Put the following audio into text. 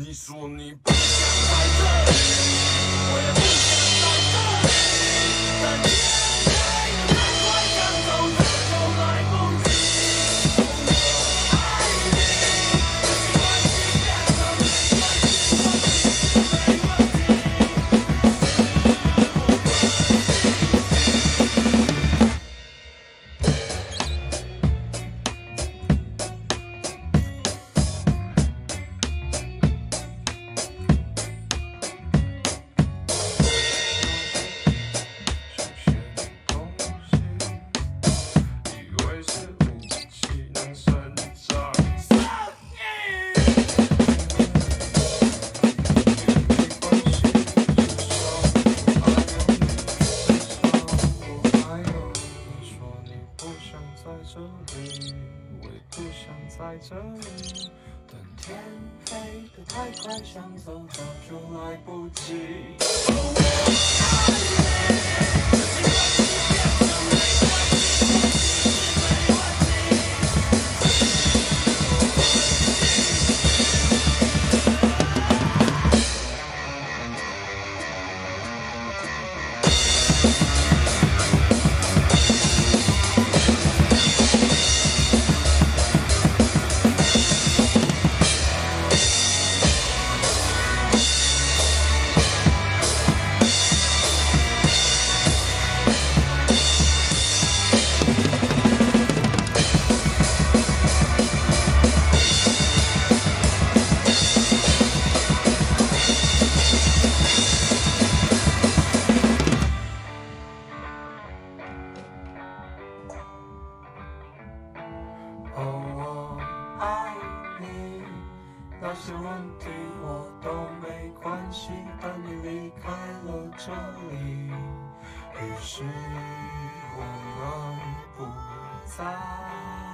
你说你。不想在这里，我也不在这里，我也不想在这里。等天黑的太快，想走早就来不及。你，那些问题我都没关系，但你离开了这里，于是我们不再。